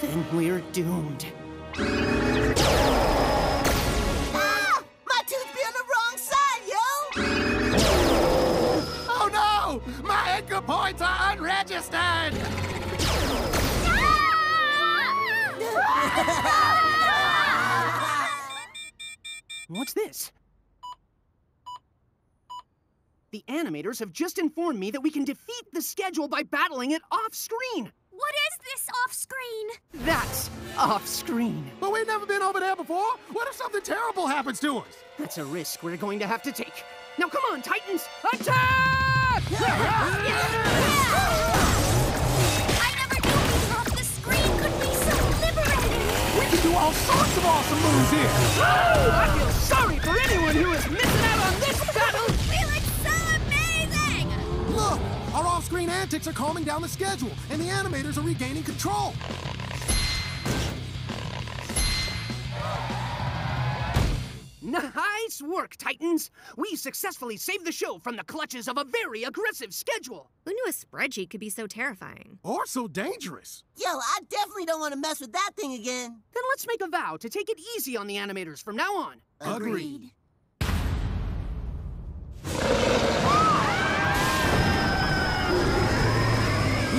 then we're doomed. Ah! My tooth be on the wrong side, yo! Oh no! My anchor points are unregistered! What's this? The animators have just informed me that we can defeat the schedule by battling it off screen. What is this off screen? That's off screen. But we've never been over there before. What if something terrible happens to us? That's a risk we're going to have to take. Now come on, Titans! Attack! I never knew being off the screen could be so liberating. We can do all sorts of awesome moves here. Oh, I feel sorry for our off-screen antics are calming down the schedule, and the animators are regaining control. Nice work, Titans! We successfully saved the show from the clutches of a very aggressive schedule. Who knew a spreadsheet could be so terrifying? Or so dangerous. Yo, I definitely don't want to mess with that thing again. Then let's make a vow to take it easy on the animators from now on. Agreed. We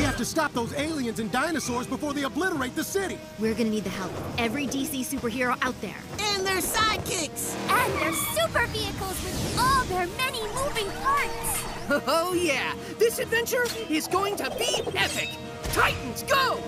have to stop those aliens and dinosaurs before they obliterate the city. We're gonna need the help of every DC superhero out there. And their sidekicks! And their super vehicles with all their many moving parts. Oh, yeah! This adventure is going to be epic! Titans, go!